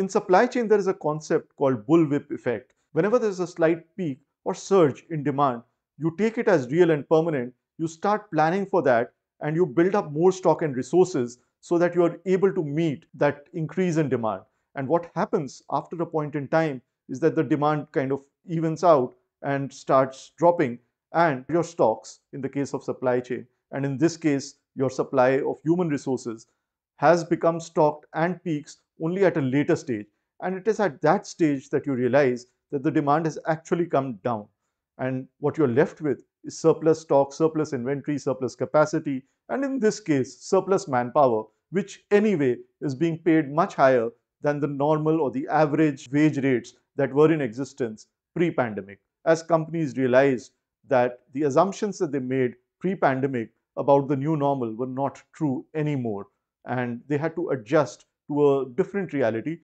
in supply chain, there is a concept called bullwhip effect. Whenever there's a slight peak or surge in demand, you take it as real and permanent, you start planning for that, and you build up more stock and resources so that you are able to meet that increase in demand. And what happens after a point in time is that the demand kind of evens out and starts dropping, and your stocks, in the case of supply chain, and in this case, your supply of human resources, has become stocked and peaks only at a later stage. And it is at that stage that you realize that the demand has actually come down. And what you're left with is surplus stock, surplus inventory, surplus capacity, and in this case, surplus manpower, which anyway is being paid much higher than the normal or the average wage rates that were in existence pre-pandemic. As companies realized that the assumptions that they made pre-pandemic about the new normal were not true anymore and they had to adjust to a different reality